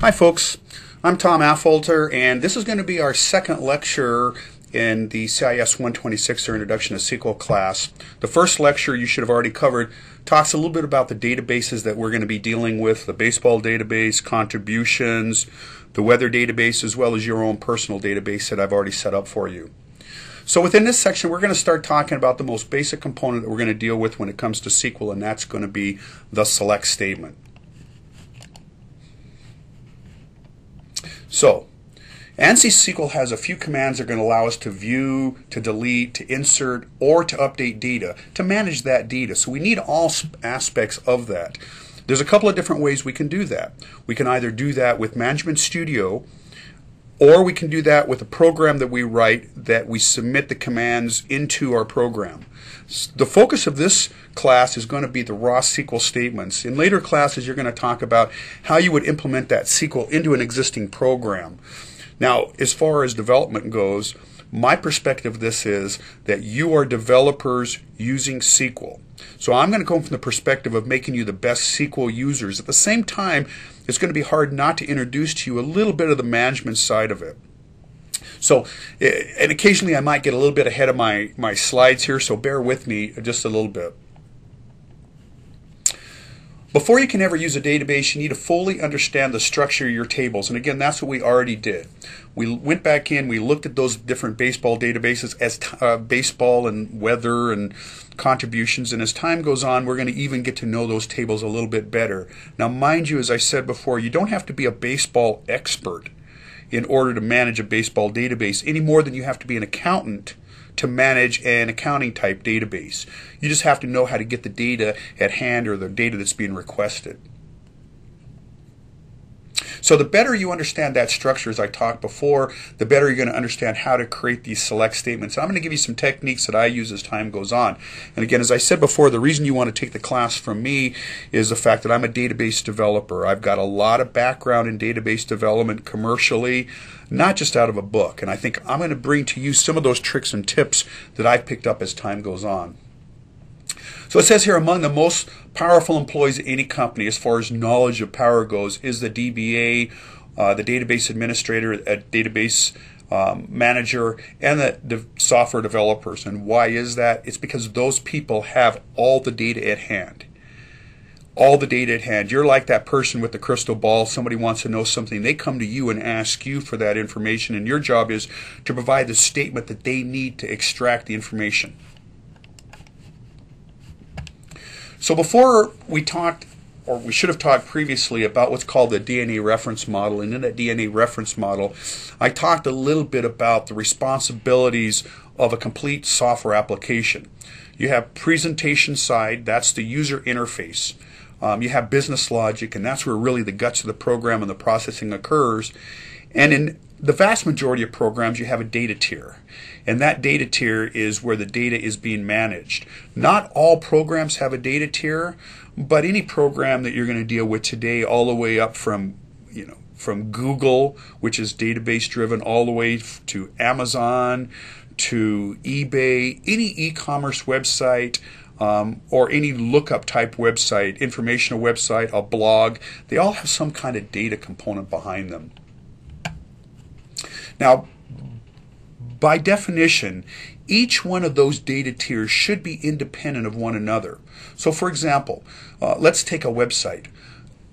Hi folks, I'm Tom Affholter and this is going to be our second lecture in the CIS 126 or Introduction to SQL class. The first lecture you should have already covered talks a little bit about the databases that we're going to be dealing with, the baseball database, contributions, the weather database, as well as your own personal database that I've already set up for you. So within this section, we're going to start talking about the most basic component that we're going to deal with when it comes to SQL, and that's going to be the select statement. So, ANSI SQL has a few commands that are going to allow us to view, to delete, to insert, or to update data, to manage that data. So we need all aspects of that. There's a couple of different ways we can do that. We can either do that with Management Studio, or we can do that with a program that we write that we submit the commands into our program. The focus of this class is going to be the raw SQL statements. In later classes, you're going to talk about how you would implement that SQL into an existing program. Now, as far as development goes, my perspective of this is that you are developers using SQL. So I'm going to come from the perspective of making you the best SQL users. At the same time, it's going to be hard not to introduce to you a little bit of the management side of it. So, eh, and occasionally I might get a little bit ahead of my, my slides here, so bear with me just a little bit. Before you can ever use a database, you need to fully understand the structure of your tables. And again, that's what we already did. We went back in, we looked at those different baseball databases as uh, baseball and weather and contributions. And as time goes on, we're going to even get to know those tables a little bit better. Now, mind you, as I said before, you don't have to be a baseball expert in order to manage a baseball database any more than you have to be an accountant to manage an accounting type database. You just have to know how to get the data at hand or the data that's being requested. So the better you understand that structure, as I talked before, the better you're going to understand how to create these select statements. I'm going to give you some techniques that I use as time goes on. And again, as I said before, the reason you want to take the class from me is the fact that I'm a database developer. I've got a lot of background in database development commercially, not just out of a book. And I think I'm going to bring to you some of those tricks and tips that I've picked up as time goes on. So it says here among the most powerful employees at any company as far as knowledge of power goes is the DBA, uh, the database administrator, a database um, manager, and the, the software developers. And why is that? It's because those people have all the data at hand all the data at hand. You're like that person with the crystal ball. Somebody wants to know something. They come to you and ask you for that information, and your job is to provide the statement that they need to extract the information. So before we talked, or we should have talked previously about what's called the DNA reference model, and in that DNA reference model, I talked a little bit about the responsibilities of a complete software application. You have presentation side, that's the user interface. Um, you have business logic, and that's where really the guts of the program and the processing occurs. And in the vast majority of programs, you have a data tier. And that data tier is where the data is being managed. Not all programs have a data tier, but any program that you're going to deal with today, all the way up from, you know, from Google, which is database driven, all the way to Amazon, to eBay, any e commerce website, um, or any lookup type website, informational website, a blog, they all have some kind of data component behind them. Now, by definition, each one of those data tiers should be independent of one another. So, for example, uh, let's take a website.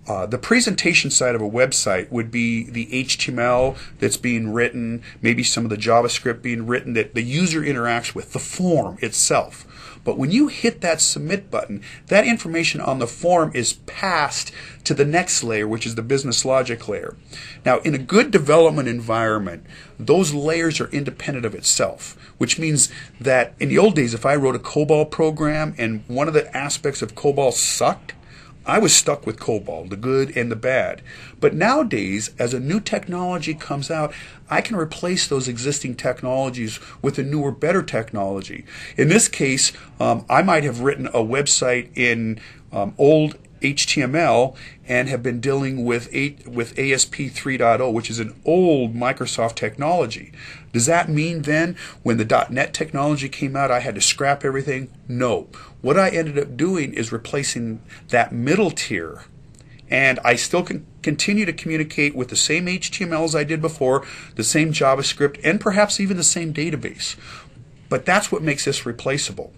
Uh, the presentation side of a website would be the HTML that's being written, maybe some of the JavaScript being written that the user interacts with, the form itself. But when you hit that submit button, that information on the form is passed to the next layer, which is the business logic layer. Now, in a good development environment, those layers are independent of itself, which means that in the old days, if I wrote a COBOL program and one of the aspects of COBOL sucked, I was stuck with COBOL, the good and the bad. But nowadays, as a new technology comes out, I can replace those existing technologies with a newer, better technology. In this case, um, I might have written a website in um, old HTML and have been dealing with eight, with ASP 3.0, which is an old Microsoft technology. Does that mean then when the .NET technology came out, I had to scrap everything? No. What I ended up doing is replacing that middle tier and I still can continue to communicate with the same HTML as I did before, the same JavaScript, and perhaps even the same database. But that's what makes this replaceable.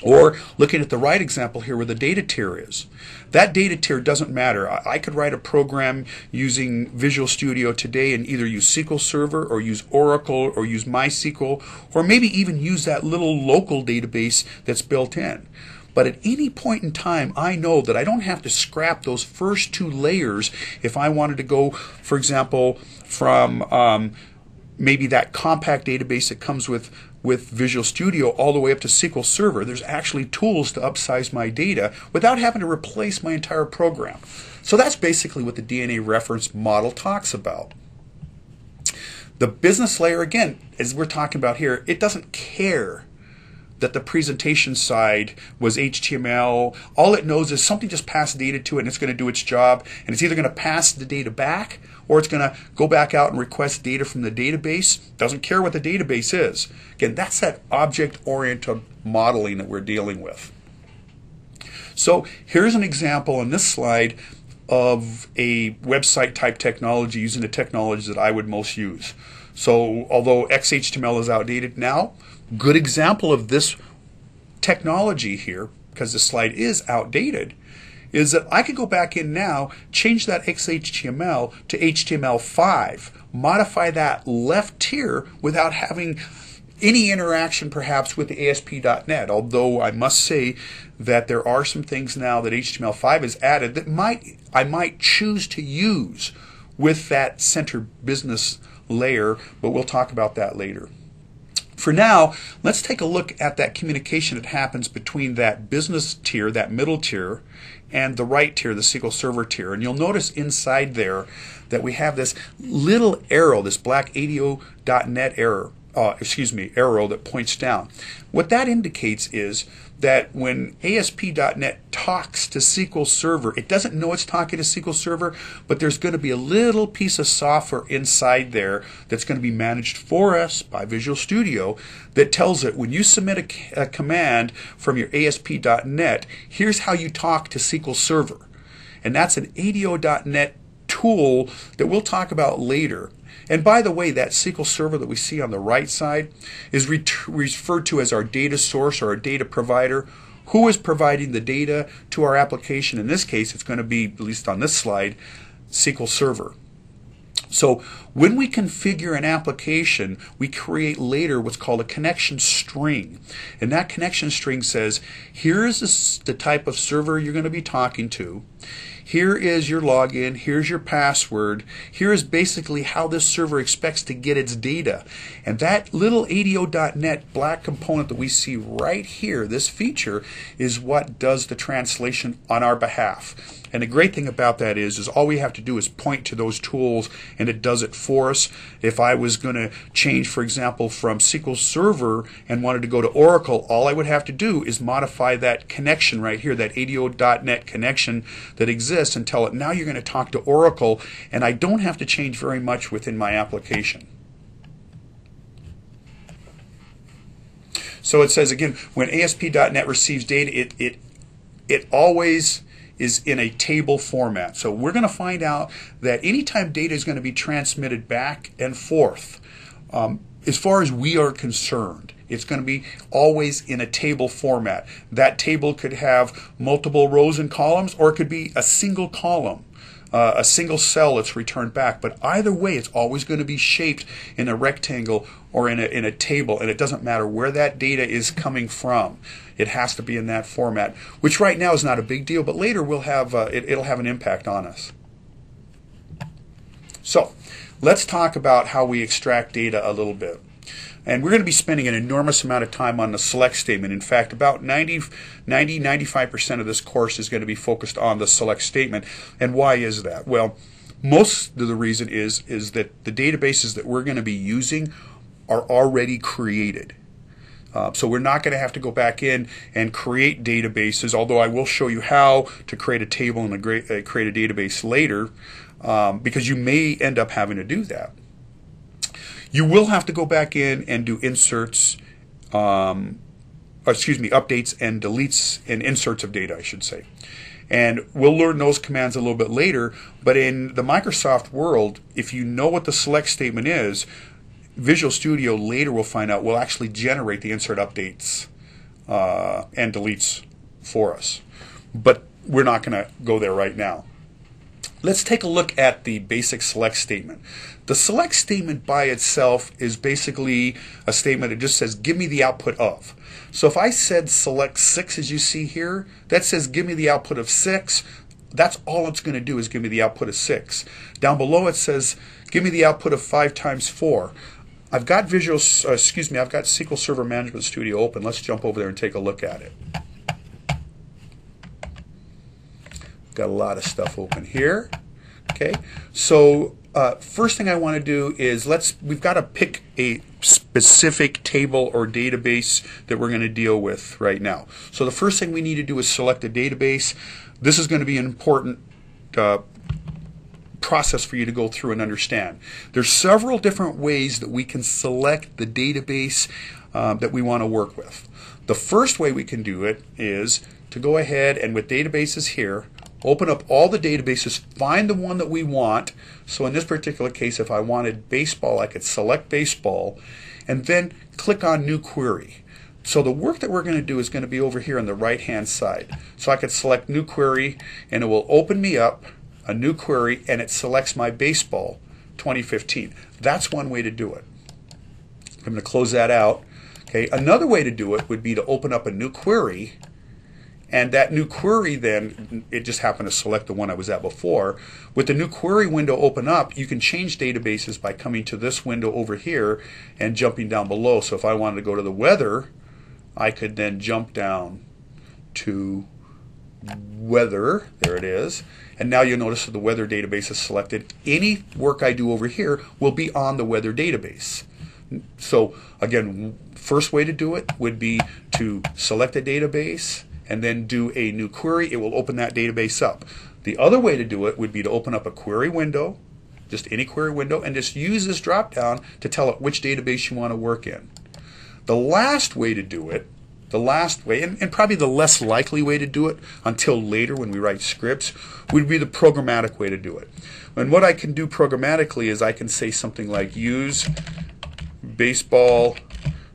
Or looking at the right example here where the data tier is. That data tier doesn't matter. I, could write a program using Visual Studio today and either use SQL Server or use Oracle or use MySQL or maybe even use that little local database that's built in. But at any point in time, I know that I don't have to scrap those first two layers if I wanted to go, for example, from um, maybe that compact database that comes with with Visual Studio all the way up to SQL Server. There's actually tools to upsize my data without having to replace my entire program. So that's basically what the DNA reference model talks about. The business layer, again, as we're talking about here, it doesn't care that the presentation side was HTML. All it knows is something just passed data to it and it's going to do its job. And it's either going to pass the data back or it's going to go back out and request data from the database. Doesn't care what the database is. Again, that's that object oriented modeling that we're dealing with. So here's an example on this slide of a website type technology using the technology that I would most use. So although XHTML is outdated now, good example of this technology here, because the slide is outdated, is that I could go back in now, change that XHTML to HTML5, modify that left tier without having any interaction perhaps with the ASP.NET, although I must say that there are some things now that HTML5 has added that might I might choose to use with that center business layer, but we'll talk about that later. For now, let's take a look at that communication that happens between that business tier, that middle tier, and the right tier, the SQL Server tier. And you'll notice inside there that we have this little arrow, this black ADO.NET error, uh, excuse me, arrow that points down. What that indicates is that when ASP.NET talks to SQL Server, it doesn't know it's talking to SQL Server, but there's going to be a little piece of software inside there that's going to be managed for us by Visual Studio that tells it when you submit a, a command from your ASP.NET, here's how you talk to SQL Server. And that's an ADO.NET tool that we'll talk about later. And by the way, that SQL Server that we see on the right side is re referred to as our data source or our data provider. Who is providing the data to our application? In this case, it's going to be, at least on this slide, SQL Server. So when we configure an application, we create later what's called a connection string. And that connection string says, here's the type of server you're going to be talking to. Here is your login. Here's your password. Here is basically how this server expects to get its data. And that little ADO.NET black component that we see right here, this feature, is what does the translation on our behalf. And the great thing about that is, is all we have to do is point to those tools and it does it for us. If I was going to change, for example, from SQL Server and wanted to go to Oracle, all I would have to do is modify that connection right here, that ADO.NET connection that exists and tell it, now you're going to talk to Oracle and I don't have to change very much within my application. So it says again, when ASP.NET receives data, it, it, it always is in a table format. So we're going to find out that anytime data is going to be transmitted back and forth, um, as far as we are concerned, it's going to be always in a table format. That table could have multiple rows and columns, or it could be a single column. Uh, a single cell that's returned back. But either way, it's always going to be shaped in a rectangle or in a, in a table, and it doesn't matter where that data is coming from. It has to be in that format, which right now is not a big deal, but later we'll have uh, it, it'll have an impact on us. So, let's talk about how we extract data a little bit. And we're going to be spending an enormous amount of time on the select statement. In fact, about 90, 90 95% of this course is going to be focused on the select statement. And why is that? Well, most of the reason is is that the databases that we're going to be using are already created. Uh, so we're not going to have to go back in and create databases, although I will show you how to create a table and a uh, create a database later, um, because you may end up having to do that. You will have to go back in and do inserts, um, excuse me, updates and deletes and inserts of data, I should say. And we'll learn those commands a little bit later. But in the Microsoft world, if you know what the select statement is, Visual Studio later will find out will actually generate the insert updates uh, and deletes for us. But we're not going to go there right now. Let's take a look at the basic select statement. The select statement by itself is basically a statement that just says, give me the output of. So if I said select 6 as you see here, that says give me the output of 6. That's all it's going to do is give me the output of 6. Down below it says give me the output of 5 times 4. I've got Visual, uh, excuse me, I've got SQL Server Management Studio open. Let's jump over there and take a look at it. Got a lot of stuff open here. Okay, so uh, first thing I want to do is let's we've got to pick a specific table or database that we're going to deal with right now. So the first thing we need to do is select a database. This is going to be an important uh, process for you to go through and understand. There's several different ways that we can select the database uh, that we want to work with. The first way we can do it is to go ahead and with databases here, open up all the databases, find the one that we want. So in this particular case, if I wanted baseball, I could select baseball and then click on new query. So the work that we're going to do is going to be over here on the right hand side. So I could select new query and it will open me up a new query and it selects my baseball 2015. That's one way to do it. I'm going to close that out. Okay, another way to do it would be to open up a new query and that new query then, it just happened to select the one I was at before. With the new query window open up, you can change databases by coming to this window over here and jumping down below. So if I wanted to go to the weather, I could then jump down to weather. There it is. And now you'll notice that the weather database is selected. Any work I do over here will be on the weather database. So again, first way to do it would be to select a database and then do a new query, it will open that database up. The other way to do it would be to open up a query window, just any query window, and just use this drop down to tell it which database you want to work in. The last way to do it, the last way, and, and probably the less likely way to do it until later when we write scripts, would be the programmatic way to do it. And what I can do programmatically is I can say something like use baseball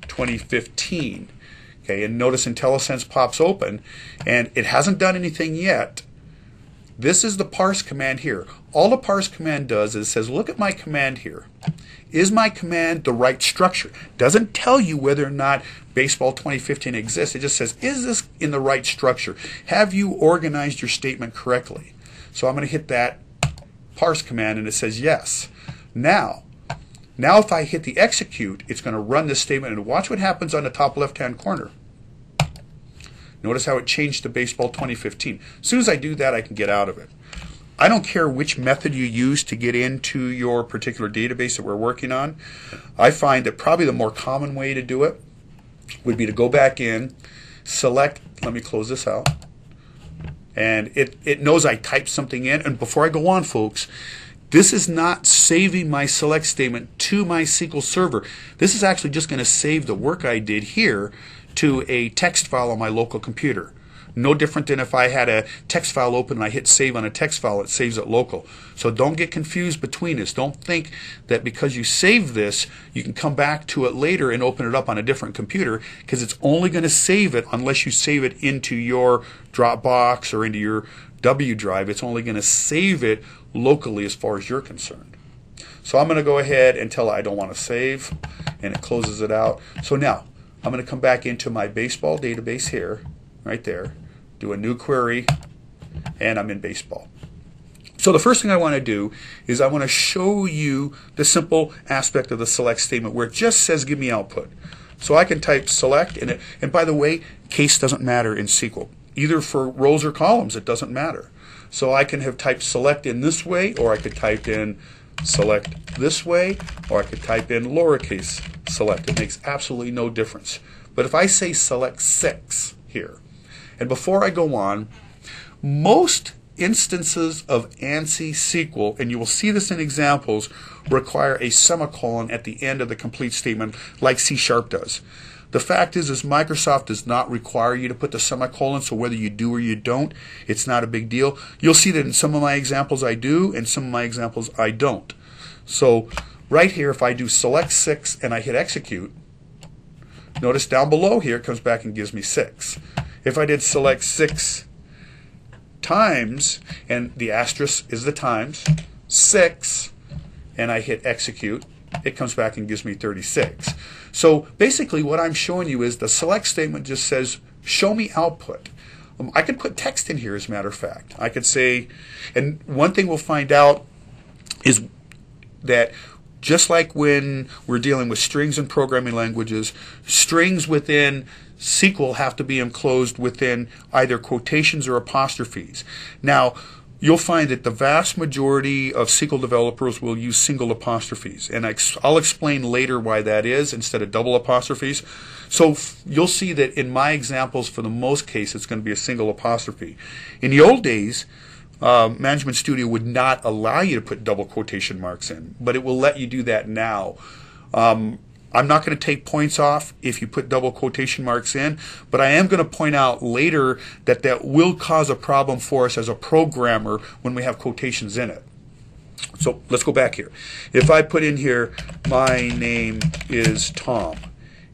2015 Okay, and notice IntelliSense pops open, and it hasn't done anything yet. This is the parse command here. All the parse command does is says, look at my command here. Is my command the right structure? Doesn't tell you whether or not Baseball 2015 exists. It just says, is this in the right structure? Have you organized your statement correctly? So I'm going to hit that parse command, and it says yes. Now, now if I hit the execute, it's going to run this statement, and watch what happens on the top left-hand corner. Notice how it changed to Baseball 2015. As soon as I do that, I can get out of it. I don't care which method you use to get into your particular database that we're working on. I find that probably the more common way to do it would be to go back in, select, let me close this out, and it, it knows I typed something in. And before I go on, folks, this is not saving my select statement to my SQL Server. This is actually just going to save the work I did here to a text file on my local computer. No different than if I had a text file open and I hit save on a text file, it saves it local. So don't get confused between this. Don't think that because you save this, you can come back to it later and open it up on a different computer because it's only going to save it unless you save it into your Dropbox or into your W drive. It's only going to save it locally as far as you're concerned. So I'm going to go ahead and tell it I don't want to save and it closes it out. So now I'm going to come back into my baseball database here, right there, do a new query, and I'm in baseball. So the first thing I want to do is I want to show you the simple aspect of the select statement where it just says give me output. So I can type select, and, it, and by the way, case doesn't matter in SQL. Either for rows or columns, it doesn't matter. So I can have typed select in this way, or I could type in select this way, or I could type in lowercase select. It makes absolutely no difference. But if I say select 6 here, and before I go on, most instances of ANSI SQL, and you will see this in examples, require a semicolon at the end of the complete statement like C Sharp does. The fact is, is Microsoft does not require you to put the semicolon, so whether you do or you don't, it's not a big deal. You'll see that in some of my examples I do, and some of my examples I don't. So right here, if I do select 6 and I hit execute, notice down below here comes back and gives me 6. If I did select 6 times, and the asterisk is the times, 6, and I hit execute, it comes back and gives me 36. So basically what I'm showing you is the select statement just says, show me output. Um, I could put text in here as a matter of fact. I could say, and one thing we'll find out is that just like when we're dealing with strings in programming languages, strings within SQL have to be enclosed within either quotations or apostrophes. Now, you'll find that the vast majority of SQL developers will use single apostrophes. And I'll explain later why that is instead of double apostrophes. So you'll see that in my examples, for the most case, it's going to be a single apostrophe. In the old days, uh, Management Studio would not allow you to put double quotation marks in, but it will let you do that now. Um, I'm not going to take points off if you put double quotation marks in, but I am going to point out later that that will cause a problem for us as a programmer when we have quotations in it. So let's go back here. If I put in here, my name is Tom,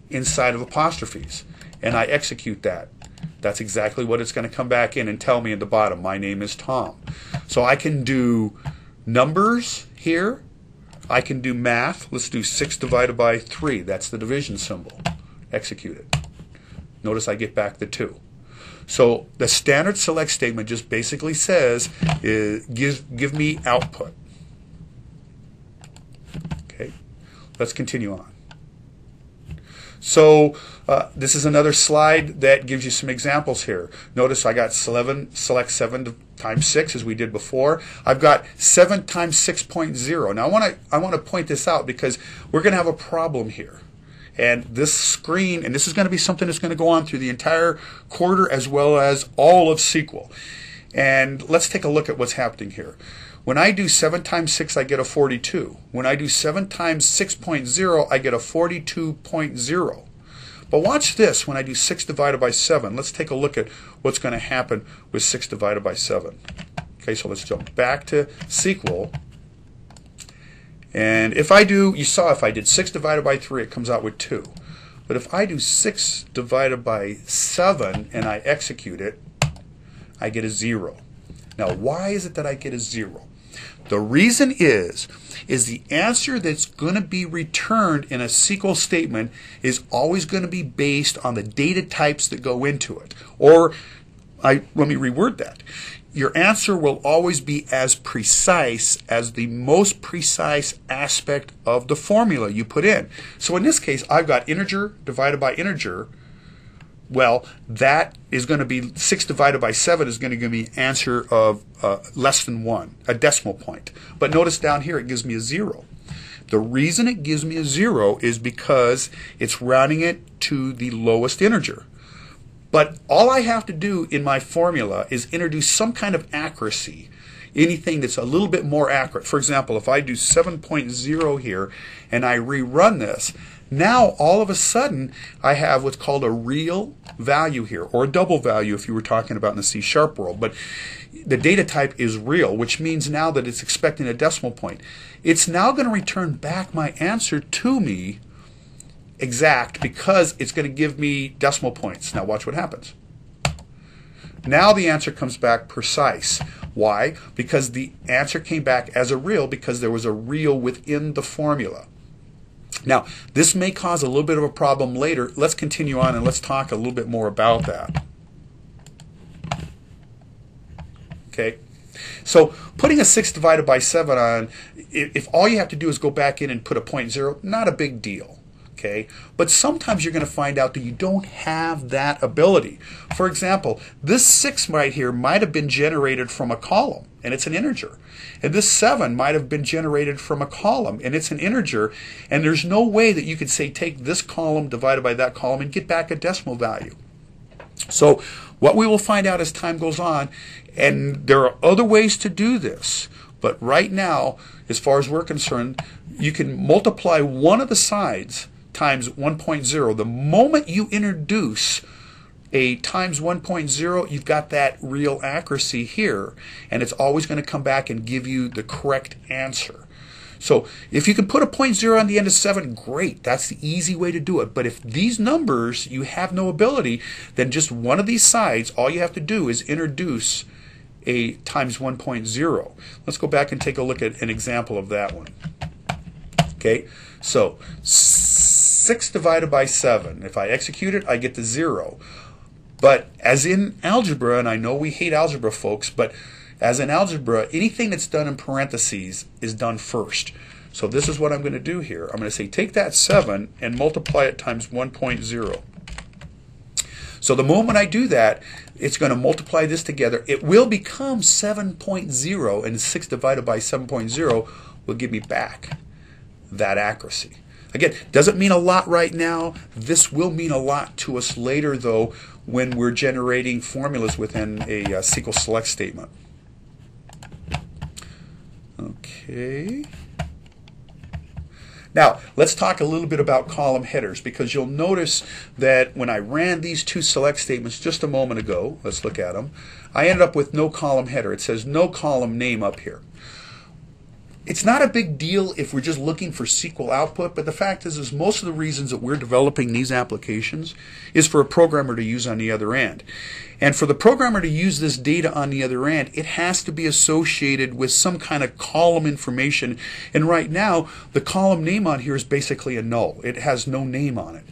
inside of apostrophes, and I execute that, that's exactly what it's going to come back in and tell me at the bottom, my name is Tom. So I can do numbers here, I can do math. Let's do 6 divided by 3. That's the division symbol. Execute it. Notice I get back the 2. So the standard select statement just basically says, is, give, give me output. Okay, let's continue on. So uh, this is another slide that gives you some examples here. Notice I got 11, select 7 times 6 as we did before. I've got 7 times 6.0. Now I want to I want to point this out because we're going to have a problem here. And this screen, and this is going to be something that's going to go on through the entire quarter as well as all of SQL. And let's take a look at what's happening here. When I do 7 times 6, I get a 42. When I do 7 times 6.0, I get a 42.0. But watch this when I do 6 divided by 7. Let's take a look at what's going to happen with 6 divided by 7. Okay, so let's jump back to SQL. And if I do, you saw if I did 6 divided by 3, it comes out with 2. But if I do 6 divided by 7 and I execute it, I get a 0. Now, why is it that I get a 0? The reason is, is the answer that's going to be returned in a SQL statement is always going to be based on the data types that go into it. Or, I, let me reword that. Your answer will always be as precise as the most precise aspect of the formula you put in. So in this case, I've got integer divided by integer, well, that is going to be 6 divided by 7 is going to give me answer of uh, less than 1, a decimal point. But notice down here it gives me a 0. The reason it gives me a 0 is because it's rounding it to the lowest integer. But all I have to do in my formula is introduce some kind of accuracy anything that's a little bit more accurate. For example, if I do 7.0 here and I rerun this, now, all of a sudden, I have what's called a real value here, or a double value if you were talking about in the C sharp world. But the data type is real, which means now that it's expecting a decimal point. It's now going to return back my answer to me exact because it's going to give me decimal points. Now, watch what happens. Now the answer comes back precise. Why? Because the answer came back as a real because there was a real within the formula. Now, this may cause a little bit of a problem later. Let's continue on and let's talk a little bit more about that. Okay, so putting a 6 divided by 7 on, if all you have to do is go back in and put a point zero, not a big deal. Okay, but sometimes you're going to find out that you don't have that ability. For example, this 6 right here might have been generated from a column, and it's an integer. And this 7 might have been generated from a column, and it's an integer. And there's no way that you could say take this column divided by that column and get back a decimal value. So what we will find out as time goes on, and there are other ways to do this, but right now, as far as we're concerned, you can multiply one of the sides times 1.0, the moment you introduce a times 1.0, you've got that real accuracy here, and it's always going to come back and give you the correct answer. So if you can put a point zero on the end of 7, great. That's the easy way to do it. But if these numbers, you have no ability, then just one of these sides, all you have to do is introduce a times 1.0. Let's go back and take a look at an example of that one. Okay, so 6 divided by 7. If I execute it, I get the 0. But as in algebra, and I know we hate algebra folks, but as in algebra, anything that's done in parentheses is done first. So this is what I'm going to do here. I'm going to say take that 7 and multiply it times 1.0. So the moment I do that, it's going to multiply this together. It will become 7.0, and 6 divided by 7.0 will give me back that accuracy. Again, doesn't mean a lot right now. This will mean a lot to us later, though, when we're generating formulas within a uh, SQL select statement. Okay. Now, let's talk a little bit about column headers because you'll notice that when I ran these two select statements just a moment ago, let's look at them, I ended up with no column header. It says no column name up here it's not a big deal if we're just looking for SQL output, but the fact is, is most of the reasons that we're developing these applications is for a programmer to use on the other end. And for the programmer to use this data on the other end, it has to be associated with some kind of column information. And right now, the column name on here is basically a null. It has no name on it.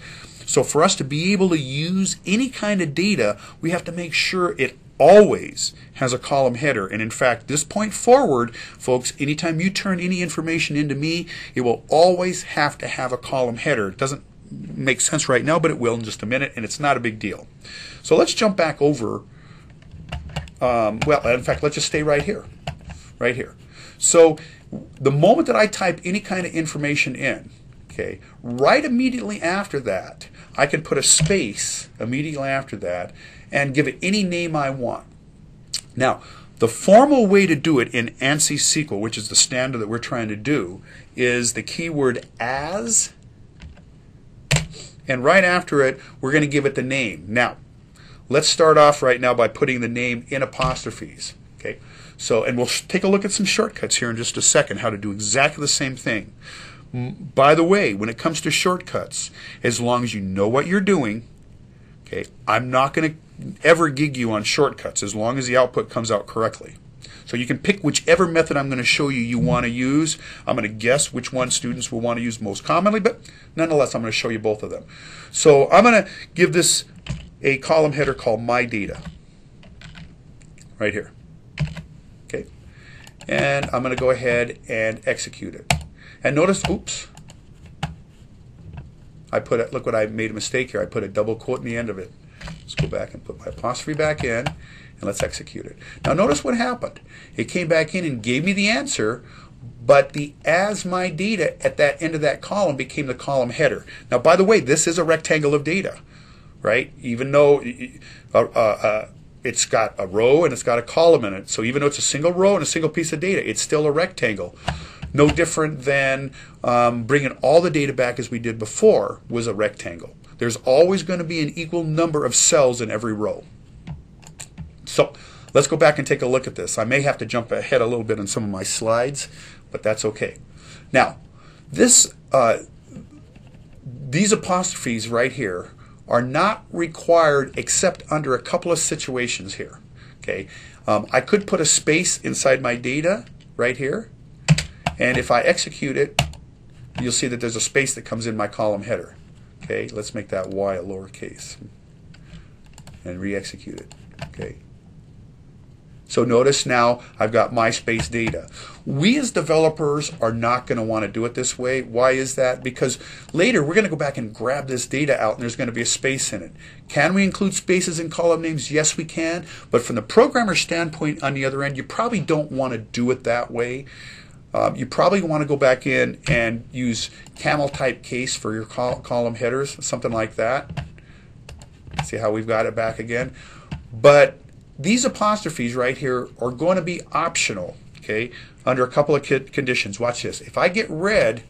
So for us to be able to use any kind of data, we have to make sure it always has a column header. And in fact, this point forward, folks, anytime you turn any information into me, it will always have to have a column header. It doesn't make sense right now, but it will in just a minute, and it's not a big deal. So let's jump back over. Um, well, in fact, let's just stay right here. Right here. So the moment that I type any kind of information in, okay, right immediately after that, I can put a space immediately after that and give it any name I want. Now, the formal way to do it in ANSI SQL, which is the standard that we're trying to do, is the keyword as, and right after it, we're going to give it the name. Now, let's start off right now by putting the name in apostrophes. Okay, so and we'll take a look at some shortcuts here in just a second, how to do exactly the same thing. By the way, when it comes to shortcuts, as long as you know what you're doing, okay, I'm not going to ever gig you on shortcuts as long as the output comes out correctly. So you can pick whichever method I'm going to show you you want to use. I'm going to guess which one students will want to use most commonly, but nonetheless, I'm going to show you both of them. So I'm going to give this a column header called My Data right here. Okay. And I'm going to go ahead and execute it. And notice, oops, I put it, look what I made a mistake here. I put a double quote in the end of it. Let's go back and put my apostrophe back in and let's execute it. Now notice what happened. It came back in and gave me the answer, but the as my data at that end of that column became the column header. Now by the way, this is a rectangle of data, right? Even though uh, uh, uh, it's got a row and it's got a column in it. So even though it's a single row and a single piece of data, it's still a rectangle. No different than um, bringing all the data back as we did before was a rectangle there's always going to be an equal number of cells in every row. So let's go back and take a look at this. I may have to jump ahead a little bit on some of my slides, but that's okay. Now, this uh, these apostrophes right here are not required except under a couple of situations here. Okay, um, I could put a space inside my data right here, and if I execute it, you'll see that there's a space that comes in my column header. Okay, let's make that y a lowercase and re-execute it. Okay. So notice now I've got MySpace data. We as developers are not going to want to do it this way. Why is that? Because later we're going to go back and grab this data out and there's going to be a space in it. Can we include spaces in column names? Yes, we can. But from the programmer standpoint on the other end, you probably don't want to do it that way. Um, you probably want to go back in and use camel type case for your col column headers, something like that. See how we've got it back again. But these apostrophes right here are going to be optional, okay, under a couple of conditions. Watch this. If I get rid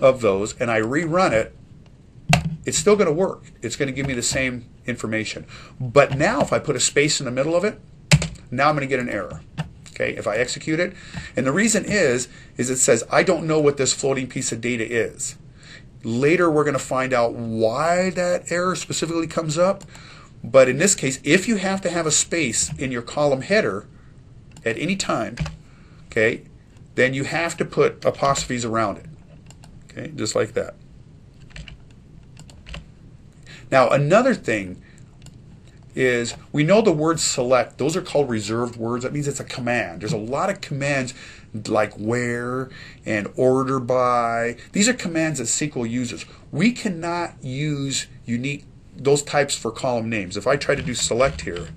of those and I rerun it, it's still going to work. It's going to give me the same information. But now if I put a space in the middle of it, now I'm going to get an error. Okay, if I execute it. And the reason is, is it says, I don't know what this floating piece of data is. Later we're going to find out why that error specifically comes up. But in this case, if you have to have a space in your column header at any time, okay, then you have to put apostrophes around it. Okay, just like that. Now another thing is we know the word select, those are called reserved words. That means it's a command. There's a lot of commands like where and order by. These are commands that SQL uses. We cannot use unique those types for column names. If I try to do select here,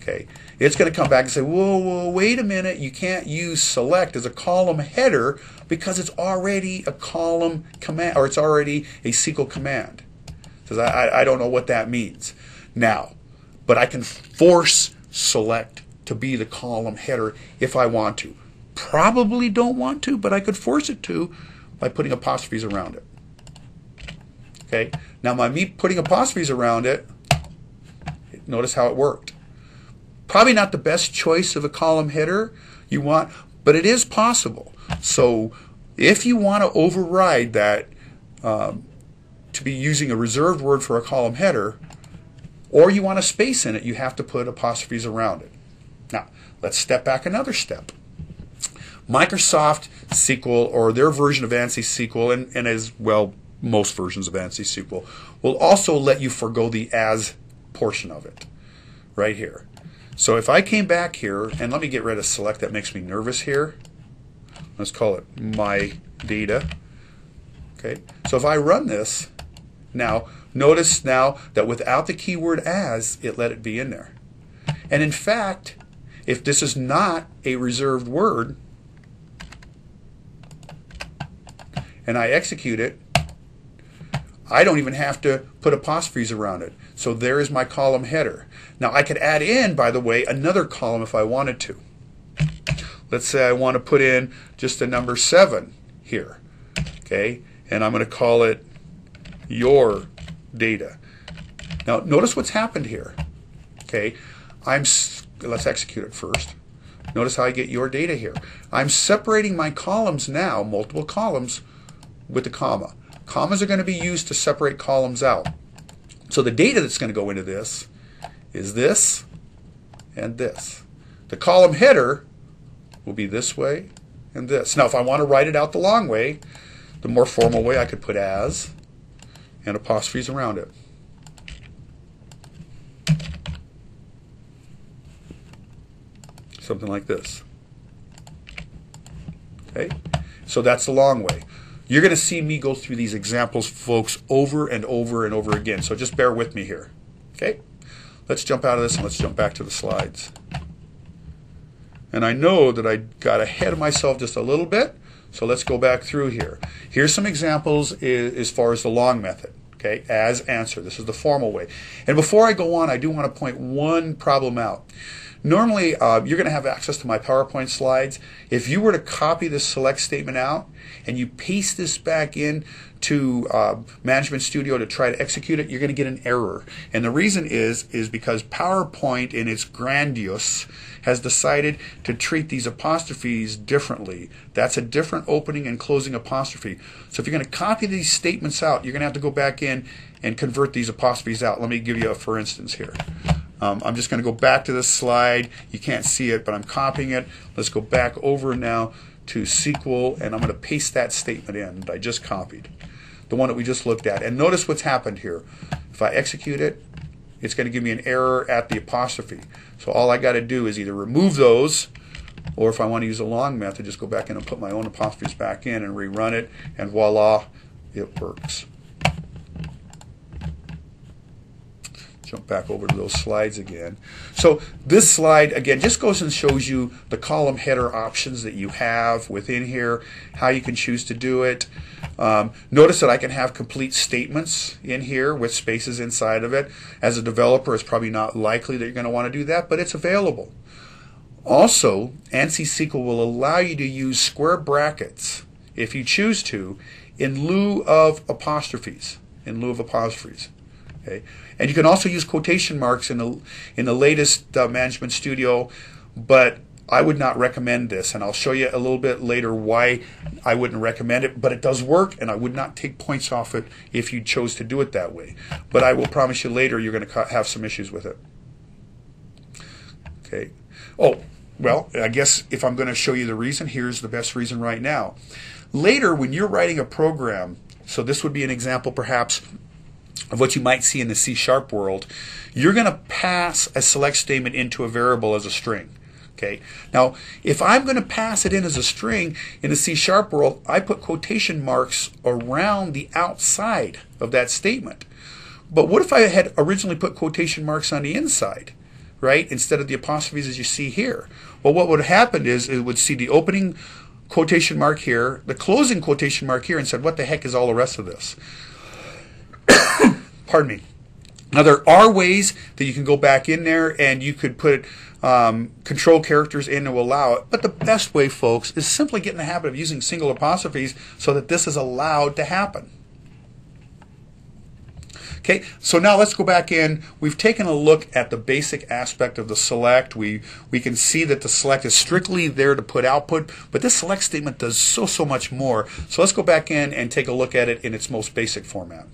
okay, it's going to come back and say, whoa, whoa, wait a minute, you can't use select as a column header because it's already a column command, or it's already a SQL command. Says, I, I don't know what that means. Now, but I can force select to be the column header if I want to. Probably don't want to, but I could force it to by putting apostrophes around it. Okay, now by me putting apostrophes around it, notice how it worked. Probably not the best choice of a column header you want, but it is possible. So if you want to override that um, to be using a reserved word for a column header, or you want a space in it, you have to put apostrophes around it. Now, let's step back another step. Microsoft SQL or their version of ANSI SQL, and, and as well most versions of ANSI SQL, will also let you forego the as portion of it right here. So if I came back here, and let me get rid of select, that makes me nervous here. Let's call it my data. Okay, so if I run this, now notice now that without the keyword as, it let it be in there. And in fact, if this is not a reserved word, and I execute it, I don't even have to put apostrophes around it. So there is my column header. Now I could add in, by the way, another column if I wanted to. Let's say I want to put in just a number 7 here. Okay, and I'm going to call it your data. Now notice what's happened here. Okay, I'm let's execute it first. Notice how I get your data here. I'm separating my columns now, multiple columns, with the comma. Commas are going to be used to separate columns out. So the data that's going to go into this is this and this. The column header will be this way and this. Now if I want to write it out the long way, the more formal way I could put as and apostrophes around it. Something like this. Okay, so that's the long way. You're going to see me go through these examples, folks, over and over and over again. So just bear with me here. Okay? Let's jump out of this and let's jump back to the slides. And I know that I got ahead of myself just a little bit, so let's go back through here. Here's some examples as far as the long method. Okay, as answer. This is the formal way. And before I go on, I do want to point one problem out. Normally, uh, you're going to have access to my PowerPoint slides. If you were to copy this select statement out and you paste this back in to uh, Management Studio to try to execute it, you're going to get an error. And the reason is is because PowerPoint, in its grandiose, has decided to treat these apostrophes differently. That's a different opening and closing apostrophe. So if you're going to copy these statements out, you're going to have to go back in and convert these apostrophes out. Let me give you a for instance here. Um, I'm just going to go back to this slide. You can't see it, but I'm copying it. Let's go back over now to SQL, and I'm going to paste that statement in that I just copied, the one that we just looked at. And notice what's happened here. If I execute it, it's going to give me an error at the apostrophe. So all I got to do is either remove those, or if I want to use a long method, just go back in and put my own apostrophes back in and rerun it, and voila, it works. Jump back over to those slides again. So this slide, again, just goes and shows you the column header options that you have within here, how you can choose to do it. Um, notice that I can have complete statements in here with spaces inside of it. As a developer, it's probably not likely that you're going to want to do that, but it's available. Also, ANSI SQL will allow you to use square brackets, if you choose to, in lieu of apostrophes. In lieu of apostrophes. Okay, and you can also use quotation marks in the in the latest uh, Management Studio, but I would not recommend this, and I'll show you a little bit later why I wouldn't recommend it. But it does work, and I would not take points off it if you chose to do it that way. But I will promise you later you're going to have some issues with it. Okay. Oh, well, I guess if I'm going to show you the reason, here's the best reason right now. Later, when you're writing a program, so this would be an example perhaps of what you might see in the C sharp world, you're going to pass a select statement into a variable as a string. Okay. Now, if I'm going to pass it in as a string in the C sharp world, I put quotation marks around the outside of that statement. But what if I had originally put quotation marks on the inside, right, instead of the apostrophes as you see here? Well, what would have happened is it would see the opening quotation mark here, the closing quotation mark here, and said, what the heck is all the rest of this? Pardon me. Now, there are ways that you can go back in there and you could put um, control characters in to allow it. But the best way, folks, is simply get in the habit of using single apostrophes so that this is allowed to happen. Okay, so now let's go back in. We've taken a look at the basic aspect of the select. We, we can see that the select is strictly there to put output, but this select statement does so, so much more. So let's go back in and take a look at it in its most basic format.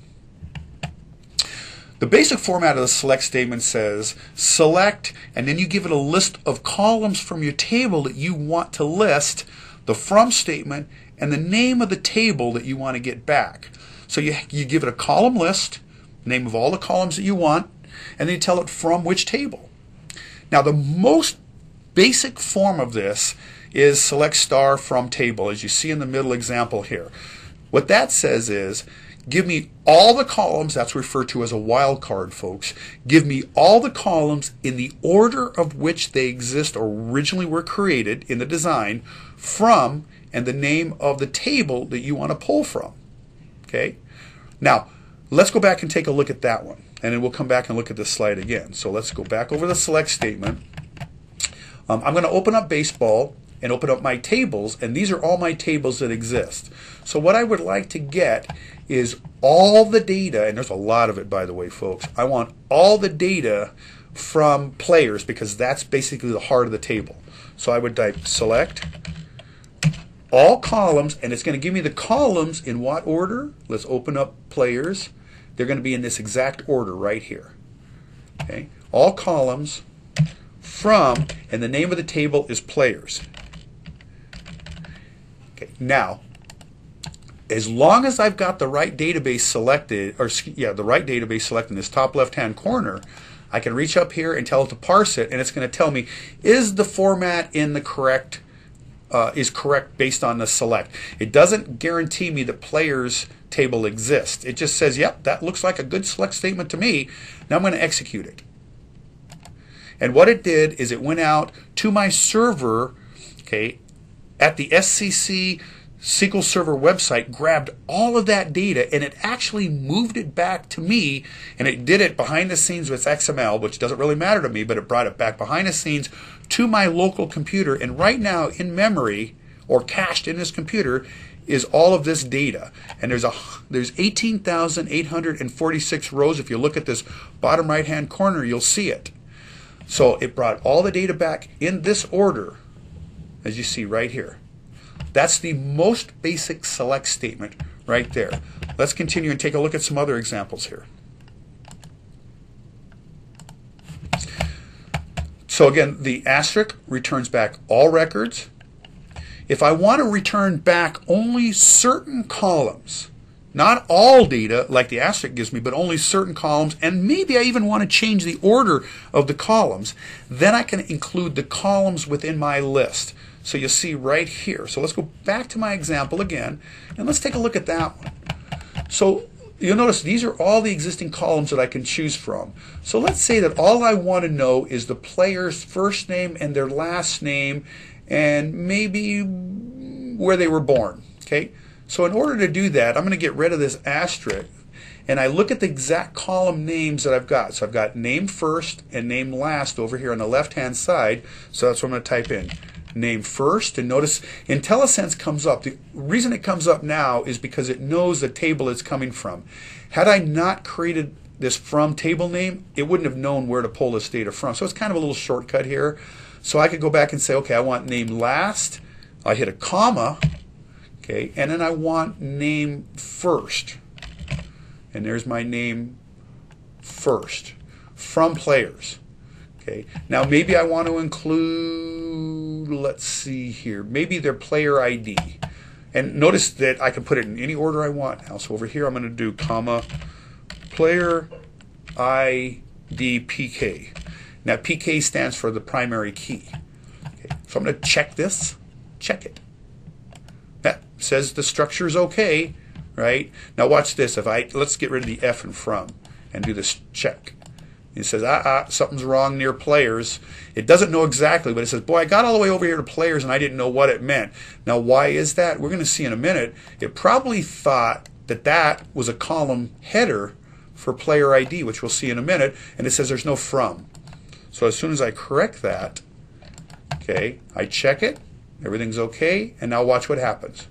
The basic format of the select statement says select, and then you give it a list of columns from your table that you want to list, the from statement, and the name of the table that you want to get back. So you, you give it a column list, name of all the columns that you want, and then you tell it from which table. Now, the most basic form of this is select star from table, as you see in the middle example here. What that says is, give me all the columns, that's referred to as a wildcard, folks. Give me all the columns in the order of which they exist or originally were created in the design from and the name of the table that you want to pull from. Okay? Now, Let's go back and take a look at that one. And then we'll come back and look at this slide again. So let's go back over the select statement. Um, I'm going to open up baseball and open up my tables, and these are all my tables that exist. So what I would like to get is all the data, and there's a lot of it by the way, folks. I want all the data from players because that's basically the heart of the table. So I would type select all columns, and it's going to give me the columns in what order? Let's open up players. They're going to be in this exact order right here. Okay, all columns from, and the name of the table is players. Okay, now, as long as I've got the right database selected, or yeah, the right database selected in this top left-hand corner, I can reach up here and tell it to parse it, and it's going to tell me, is the format in the correct uh, is correct based on the select. It doesn't guarantee me that players table exists. It just says, yep, that looks like a good select statement to me. Now I'm going to execute it. And what it did is it went out to my server, okay, at the SCC SQL Server website, grabbed all of that data, and it actually moved it back to me, and it did it behind the scenes with XML, which doesn't really matter to me, but it brought it back behind the scenes to my local computer. And right now, in memory or cached in this computer, is all of this data. And there's a there's 18,846 rows. If you look at this bottom right hand corner, you'll see it. So it brought all the data back in this order, as you see right here. That's the most basic select statement right there. Let's continue and take a look at some other examples here. So again, the asterisk returns back all records. If I want to return back only certain columns, not all data like the asterisk gives me, but only certain columns, and maybe I even want to change the order of the columns, then I can include the columns within my list. So you see right here. So let's go back to my example again, and let's take a look at that one. So you'll notice these are all the existing columns that I can choose from. So let's say that all I want to know is the player's first name and their last name, and maybe where they were born. Okay. So in order to do that, I'm going to get rid of this asterisk and I look at the exact column names that I've got. So I've got name first and name last over here on the left hand side. So that's what I'm going to type in name first. And notice IntelliSense comes up. The reason it comes up now is because it knows the table it's coming from. Had I not created this from table name, it wouldn't have known where to pull this data from. So it's kind of a little shortcut here. So I could go back and say, okay, I want name last. I hit a comma, okay, and then I want name first. And there's my name first from players. Okay. Now maybe I want to include, let's see here, maybe their player ID. And notice that I can put it in any order I want now. So over here I'm going to do comma player ID PK. Now PK stands for the primary key. Okay. So I'm going to check this, check it. That says the structure is okay, right? Now watch this. If I let's get rid of the F and from and do this check. It says, ah, ah, something's wrong near players. It doesn't know exactly, but it says, boy, I got all the way over here to players and I didn't know what it meant. Now, why is that? We're going to see in a minute. It probably thought that that was a column header for player ID, which we'll see in a minute, and it says there's no from. So as soon as I correct that, okay, I check it, everything's okay, and now watch what happens.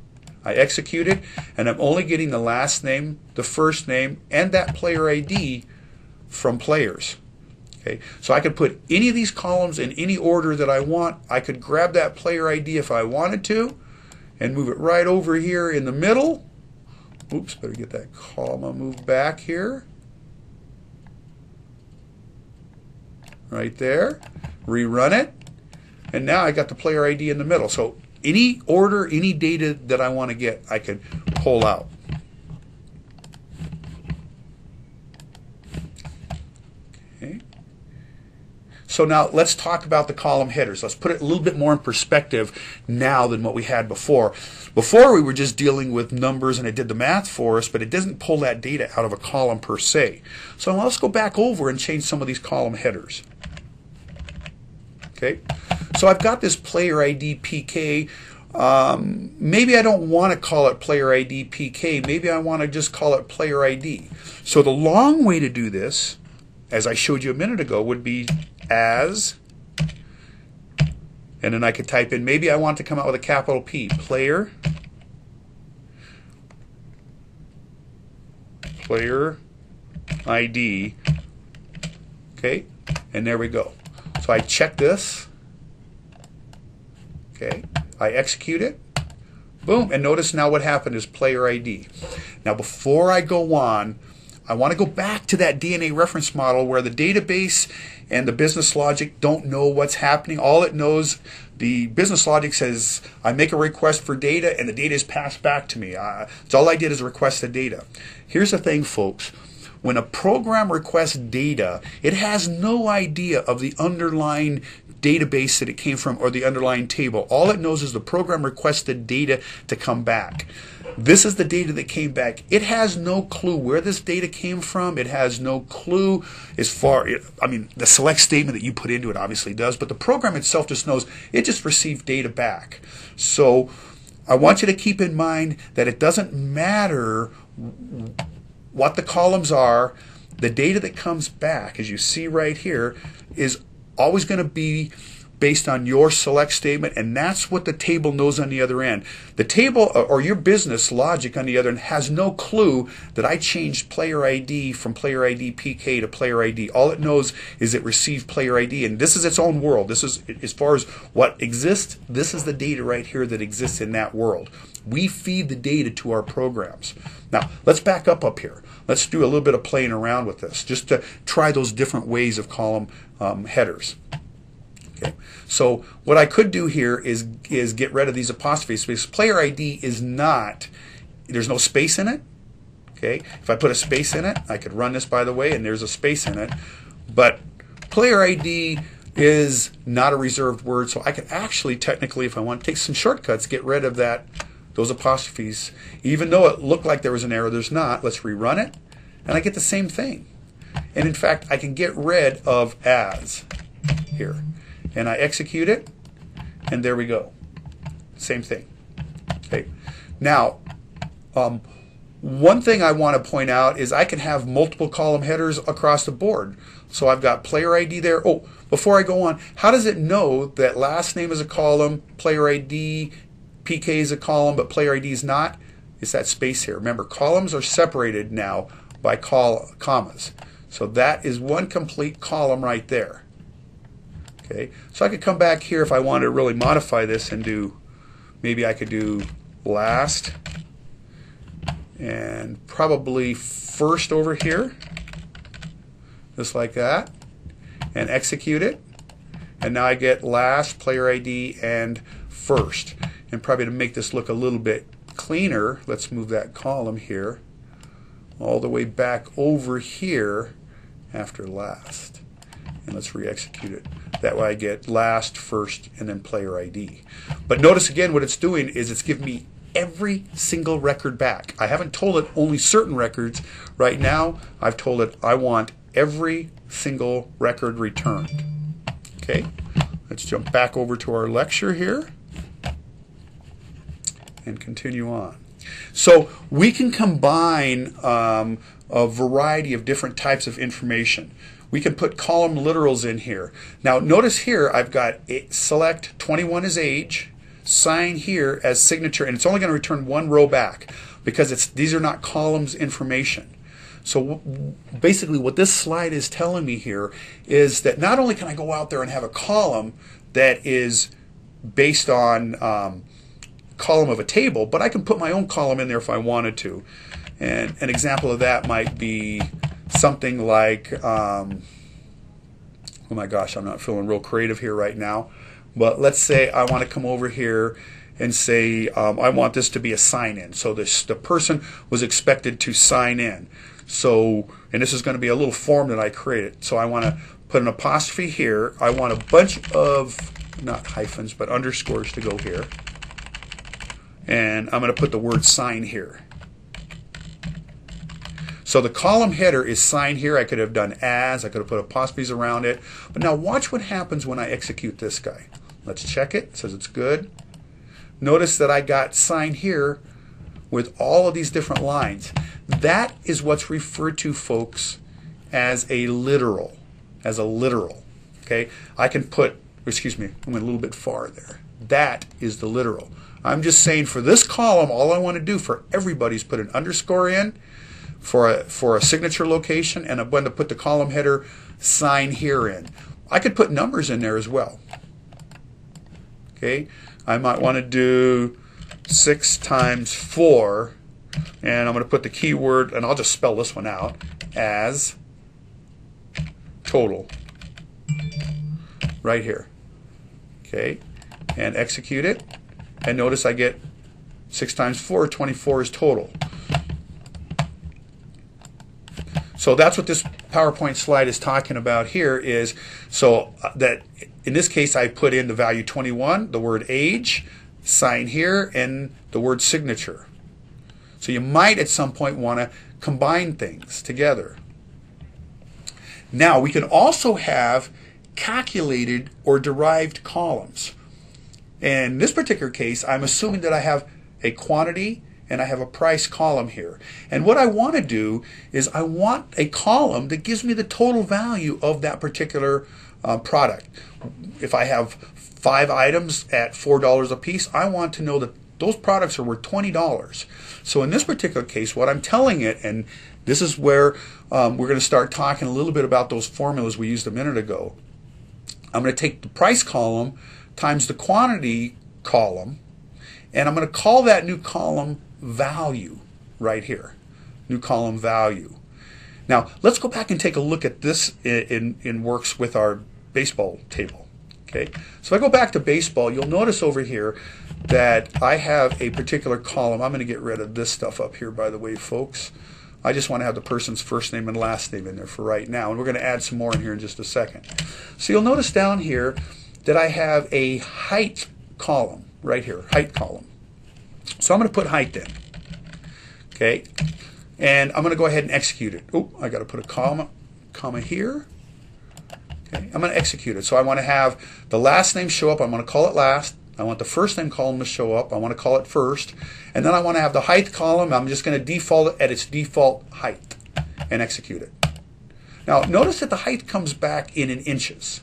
I execute it, and I'm only getting the last name, the first name, and that player ID from players. Okay, so I could put any of these columns in any order that I want. I could grab that player ID if I wanted to and move it right over here in the middle. Oops, better get that comma moved back here. Right there. Rerun it. And now I got the player ID in the middle. So any order, any data that I want to get, I could pull out. So now let's talk about the column headers. Let's put it a little bit more in perspective now than what we had before. Before we were just dealing with numbers and it did the math for us, but it doesn't pull that data out of a column per se. So let's go back over and change some of these column headers. Okay, so I've got this player ID PK. Um, maybe I don't want to call it player ID PK. Maybe I want to just call it player ID. So the long way to do this, as I showed you a minute ago, would be as, and then I could type in, maybe I want to come out with a capital P, player, player ID, okay, and there we go. So I check this, okay, I execute it, boom, and notice now what happened is player ID. Now before I go on, I want to go back to that DNA reference model where the database and the business logic don't know what's happening. All it knows, the business logic says, I make a request for data and the data is passed back to me. It's all I did is request the data. Here's the thing, folks. When a program requests data, it has no idea of the underlying database that it came from or the underlying table. All it knows is the program requested data to come back. This is the data that came back. It has no clue where this data came from. It has no clue as far, I mean, the select statement that you put into it obviously does, but the program itself just knows it just received data back. So I want you to keep in mind that it doesn't matter what the columns are. The data that comes back, as you see right here, is always going to be based on your select statement, and that's what the table knows on the other end. The table uh, or your business logic on the other end has no clue that I changed player ID from player ID PK to player ID. All it knows is it received player ID, and this is its own world. This is as far as what exists. This is the data right here that exists in that world. We feed the data to our programs. Now let's back up up here. Let's do a little bit of playing around with this, just to try those different ways of column um, headers. Okay. So what I could do here is is get rid of these apostrophes because player ID is not there's no space in it. Okay. If I put a space in it, I could run this by the way, and there's a space in it. But player ID is not a reserved word, so I could actually technically, if I want to take some shortcuts, get rid of that those apostrophes. Even though it looked like there was an error, there's not. Let's rerun it, and I get the same thing. And in fact, I can get rid of as here and I execute it, and there we go. Same thing. Okay. Now, um, one thing I want to point out is I can have multiple column headers across the board. So I've got player ID there. Oh, before I go on, how does it know that last name is a column, player ID, PK is a column, but player ID is not? It's that space here. Remember, columns are separated now by commas. So that is one complete column right there. Okay, so I could come back here if I wanted to really modify this and do, maybe I could do last and probably first over here, just like that, and execute it. And now I get last, player ID, and first. And probably to make this look a little bit cleaner, let's move that column here all the way back over here after last. And let's re-execute it. That way I get last, first, and then player ID. But notice again what it's doing is it's giving me every single record back. I haven't told it only certain records. Right now, I've told it I want every single record returned. Okay, let's jump back over to our lecture here and continue on. So we can combine um, a variety of different types of information. We can put column literals in here. Now notice here I've got select 21 as age, sign here as signature, and it's only going to return one row back because it's these are not columns information. So basically what this slide is telling me here is that not only can I go out there and have a column that is based on um, column of a table, but I can put my own column in there if I wanted to. And an example of that might be something like, um, oh my gosh, I'm not feeling real creative here right now. But let's say I want to come over here and say um, I want this to be a sign in. So this the person was expected to sign in. So and this is going to be a little form that I created. So I want to put an apostrophe here. I want a bunch of not hyphens but underscores to go here. And I'm going to put the word sign here. So the column header is sign here. I could have done as. I could have put apostrophes around it. But now watch what happens when I execute this guy. Let's check it. It says it's good. Notice that I got sign here with all of these different lines. That is what's referred to, folks, as a literal. As a literal. Okay? I can put, excuse me, I went a little bit far there. That is the literal. I'm just saying for this column, all I want to do for everybody is put an underscore in for a, for a signature location, and I'm going to put the column header sign here in. I could put numbers in there as well. Okay, I might want to do 6 times 4, and I'm going to put the keyword, and I'll just spell this one out, as total. Right here. Okay, and execute it. And notice I get 6 times 4, 24 is total. So that's what this PowerPoint slide is talking about here is so uh, that in this case I put in the value 21, the word age, sign here, and the word signature. So you might at some point want to combine things together. Now we can also have calculated or derived columns. In this particular case, I'm assuming that I have a quantity and I have a price column here. And what I want to do is I want a column that gives me the total value of that particular uh, product. If I have five items at $4 a piece, I want to know that those products are worth $20. So in this particular case, what I'm telling it, and this is where um, we're going to start talking a little bit about those formulas we used a minute ago. I'm going to take the price column times the quantity column, and I'm going to call that new column value right here. New column value. Now, let's go back and take a look at this in, in, works with our baseball table. Okay, so if I go back to baseball, you'll notice over here that I have a particular column. I'm going to get rid of this stuff up here, by the way, folks. I just want to have the person's first name and last name in there for right now, and we're going to add some more in here in just a second. So you'll notice down here that I have a height column right here, height column. So I'm going to put height in. Okay. And I'm going to go ahead and execute it. Oh, I got to put a comma, comma here. Okay. I'm going to execute it. So I want to have the last name show up. I'm going to call it last. I want the first name column to show up. I want to call it first. And then I want to have the height column. I'm just going to default it at its default height and execute it. Now, notice that the height comes back in in inches.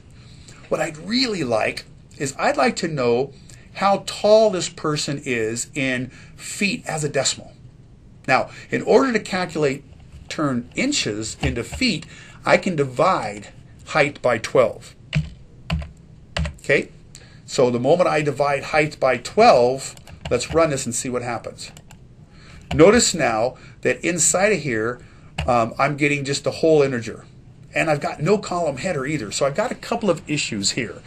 What I'd really like is I'd like to know how tall this person is in feet as a decimal. Now, in order to calculate turn inches into feet, I can divide height by 12. Okay? So the moment I divide height by 12, let's run this and see what happens. Notice now that inside of here, um, I'm getting just the whole integer. And I've got no column header either. So I've got a couple of issues here.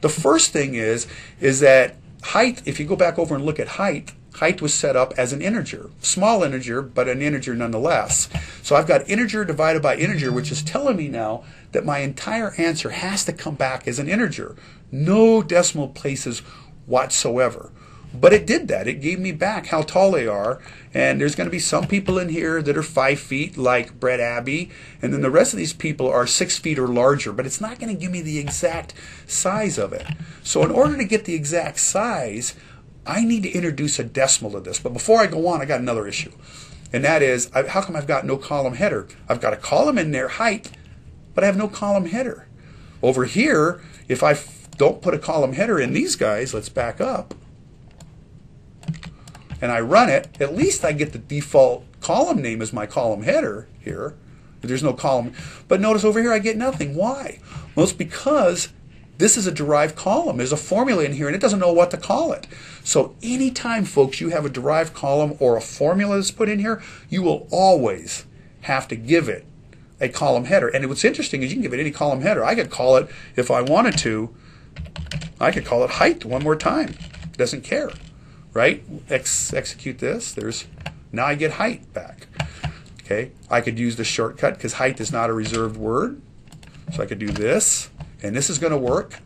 The first thing is, is that height, if you go back over and look at height, height was set up as an integer. Small integer, but an integer nonetheless. So I've got integer divided by integer, which is telling me now that my entire answer has to come back as an integer. No decimal places whatsoever. But it did that. It gave me back how tall they are. And there's going to be some people in here that are five feet, like Bert Abbey. And then the rest of these people are six feet or larger. But it's not going to give me the exact size of it. So in order to get the exact size, I need to introduce a decimal to this. But before I go on, I got another issue. And that is, how come I've got no column header? I've got a column in there, height, but I have no column header. Over here, if I don't put a column header in these guys, let's back up and I run it, at least I get the default column name as my column header here. There's no column. But notice over here I get nothing. Why? Well, it's because this is a derived column. There's a formula in here and it doesn't know what to call it. So anytime, folks, you have a derived column or a formula that's put in here, you will always have to give it a column header. And what's interesting is you can give it any column header. I could call it, if I wanted to, I could call it height one more time. It doesn't care right? Ex execute this. There's now I get height back. Okay, I could use the shortcut because height is not a reserved word. So I could do this, and this is going to work.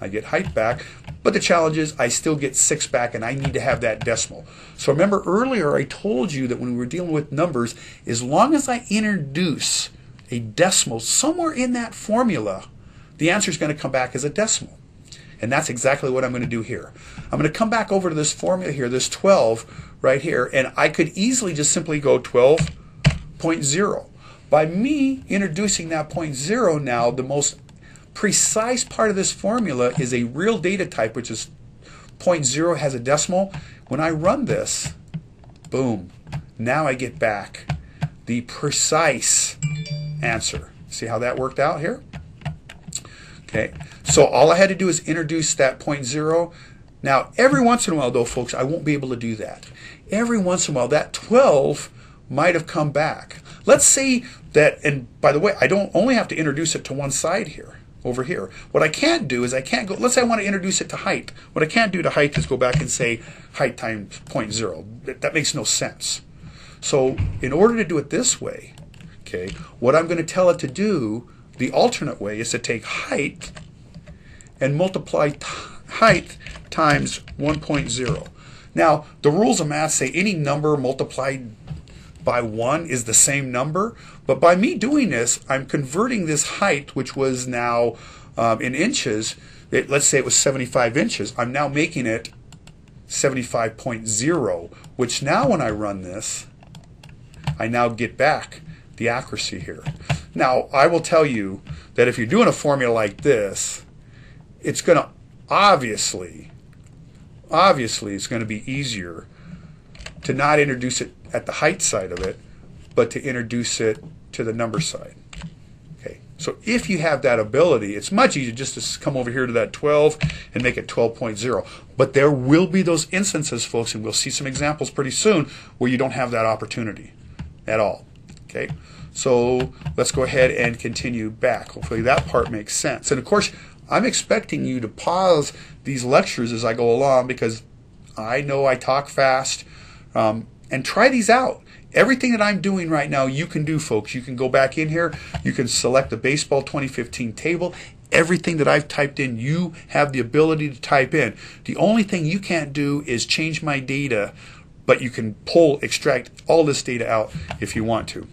I get height back, but the challenge is I still get 6 back, and I need to have that decimal. So remember earlier I told you that when we were dealing with numbers, as long as I introduce a decimal somewhere in that formula, the answer is going to come back as a decimal. And that's exactly what I'm going to do here. I'm going to come back over to this formula here, this 12 right here, and I could easily just simply go 12.0. By me introducing that point zero now, the most precise part of this formula is a real data type, which is point zero has a decimal. When I run this, boom, now I get back the precise answer. See how that worked out here? Okay, so all I had to do is introduce that point zero. Now, every once in a while, though, folks, I won't be able to do that. Every once in a while, that 12 might have come back. Let's say that, and by the way, I don't only have to introduce it to one side here, over here. What I can't do is I can't go, let's say I want to introduce it to height. What I can't do to height is go back and say height times 0.0. That, that makes no sense. So in order to do it this way, okay, what I'm going to tell it to do the alternate way is to take height and multiply height times 1.0. Now, the rules of math say any number multiplied by 1 is the same number, but by me doing this, I'm converting this height, which was now um, in inches, it, let's say it was 75 inches, I'm now making it 75.0, which now when I run this, I now get back the accuracy here. Now, I will tell you that if you're doing a formula like this, it's going to obviously, obviously, it's going to be easier to not introduce it at the height side of it, but to introduce it to the number side. Okay, so if you have that ability, it's much easier just to come over here to that 12 and make it 12.0. But there will be those instances, folks, and we'll see some examples pretty soon where you don't have that opportunity at all. Okay. So let's go ahead and continue back. Hopefully that part makes sense. And of course, I'm expecting you to pause these lectures as I go along because I know I talk fast. Um, and try these out. Everything that I'm doing right now, you can do, folks. You can go back in here. You can select the Baseball 2015 table. Everything that I've typed in, you have the ability to type in. The only thing you can't do is change my data, but you can pull, extract all this data out if you want to.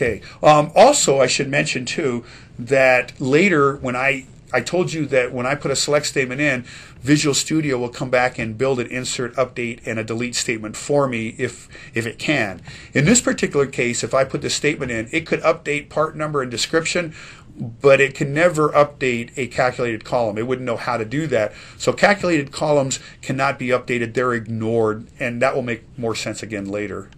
Okay. Um, also, I should mention too that later when I I told you that when I put a select statement in, Visual Studio will come back and build an insert, update, and a delete statement for me if if it can. In this particular case, if I put the statement in, it could update part number and description, but it can never update a calculated column. It wouldn't know how to do that. So calculated columns cannot be updated. They're ignored, and that will make more sense again later.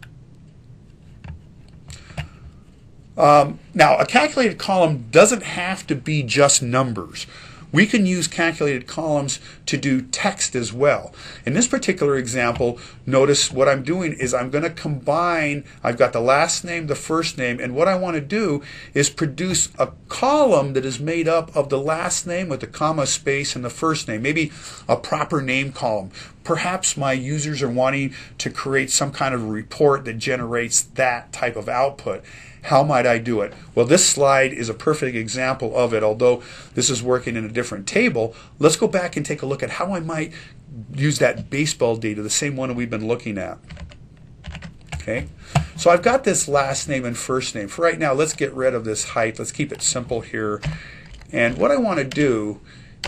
Um, now, a calculated column doesn't have to be just numbers. We can use calculated columns to do text as well. In this particular example, notice what I'm doing is I'm going to combine, I've got the last name, the first name, and what I want to do is produce a column that is made up of the last name with the comma, space, and the first name. Maybe a proper name column. Perhaps my users are wanting to create some kind of report that generates that type of output. How might I do it? Well, this slide is a perfect example of it, although this is working in a different table. Let's go back and take a look at how I might use that baseball data, the same one we've been looking at. Okay, so I've got this last name and first name. For right now, let's get rid of this height. Let's keep it simple here. And what I want to do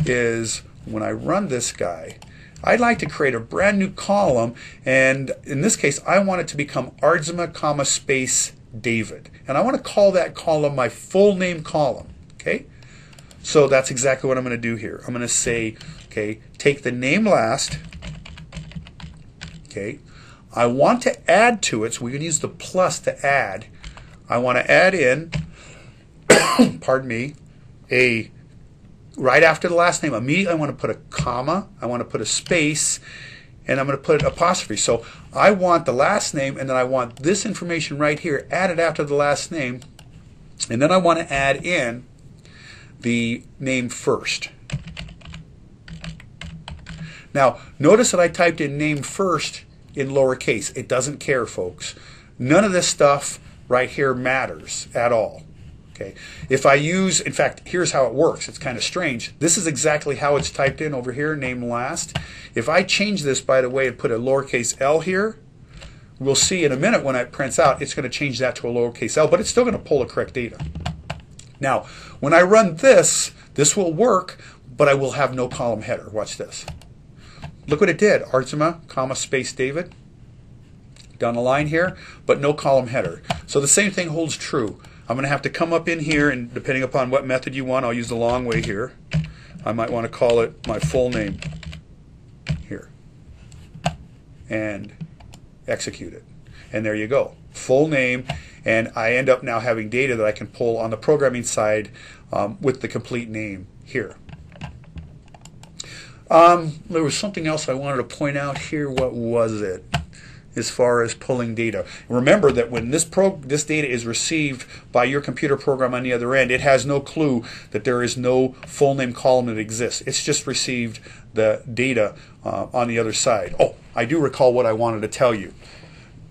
is when I run this guy, I'd like to create a brand new column, and in this case, I want it to become Aardsma, comma, space, David. And I want to call that column my full name column. Okay? So that's exactly what I'm going to do here. I'm going to say, okay, take the name last. Okay. I want to add to it, so we can use the plus to add. I want to add in, pardon me, a right after the last name. Immediately, I want to put a comma. I want to put a space, and I'm going to put an apostrophe. So I want the last name and then I want this information right here added after the last name. And then I want to add in the name first. Now, notice that I typed in name first in lowercase. It doesn't care, folks. None of this stuff right here matters at all. Okay. If I use, in fact, here's how it works. It's kind of strange. This is exactly how it's typed in over here, name last. If I change this, by the way, and put a lowercase l here, we'll see in a minute when it prints out, it's going to change that to a lowercase l, but it's still going to pull the correct data. Now, when I run this, this will work, but I will have no column header. Watch this. Look what it did. Aardsma, comma, space David. Down the line here, but no column header. So the same thing holds true. I'm going to have to come up in here, and depending upon what method you want, I'll use the long way here. I might want to call it my full name here and execute it. And there you go. Full name, and I end up now having data that I can pull on the programming side um, with the complete name here. Um, there was something else I wanted to point out here. What was it? As far as pulling data. Remember that when this pro this data is received by your computer program on the other end, it has no clue that there is no full name column that exists. It's just received the data uh, on the other side. Oh, I do recall what I wanted to tell you.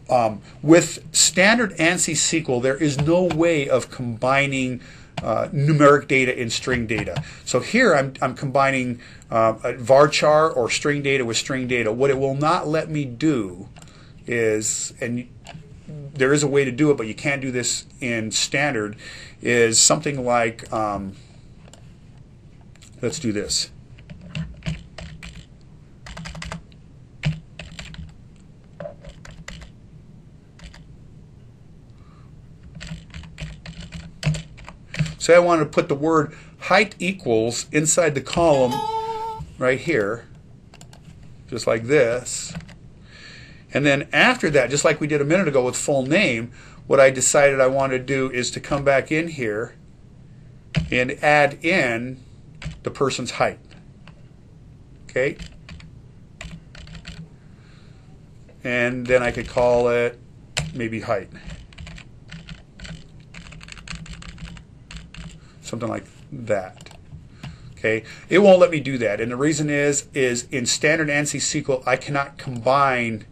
Um, with standard ANSI SQL, there is no way of combining uh, numeric data and string data. So here I'm, I'm combining uh, varchar or string data with string data. What it will not let me do is, and there is a way to do it, but you can't do this in standard, is something like, um, let's do this. Say I wanted to put the word height equals inside the column right here, just like this. And then after that, just like we did a minute ago with full name, what I decided I wanted to do is to come back in here and add in the person's height. Okay? And then I could call it maybe height. Something like that. Okay, it won't let me do that, and the reason is is in standard ANSI SQL I cannot combine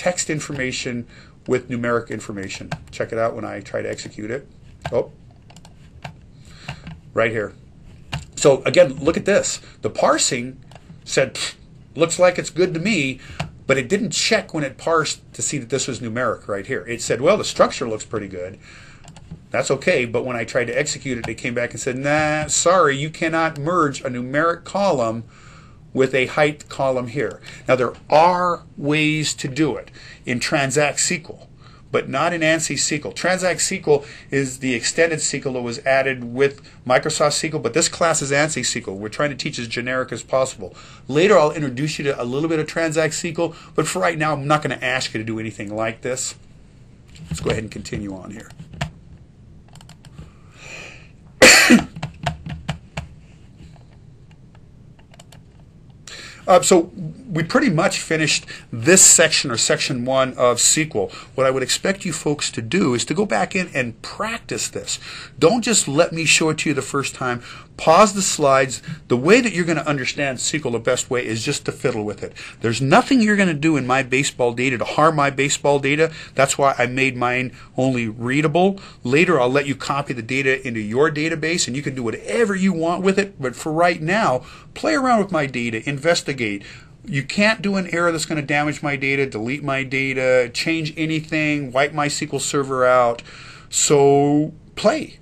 text information with numeric information. Check it out when I try to execute it. Oh, right here. So again, look at this. The parsing said, looks like it's good to me, but it didn't check when it parsed to see that this was numeric right here. It said, well, the structure looks pretty good, That's okay, but when I tried to execute it, they came back and said, nah, sorry, you cannot merge a numeric column with a height column here. Now, there are ways to do it in Transact SQL, but not in ANSI SQL. Transact SQL is the extended SQL that was added with Microsoft SQL, but this class is ANSI SQL. We're trying to teach as generic as possible. Later, I'll introduce you to a little bit of Transact SQL, but for right now, I'm not going to ask you to do anything like this. Let's go ahead and continue on here. Uh, so we pretty much finished this section or section one of SQL. What I would expect you folks to do is to go back in and practice this. Don't just let me show it to you the first time. Pause the slides. The way that you're going to understand SQL the best way is just to fiddle with it. There's nothing you're going to do in my baseball data to harm my baseball data. That's why I made mine only readable. Later, I'll let you copy the data into your database and you can do whatever you want with it. But for right now, play around with my data, investigate. You can't do an error that's going to damage my data, delete my data, change anything, wipe my SQL server out. So play.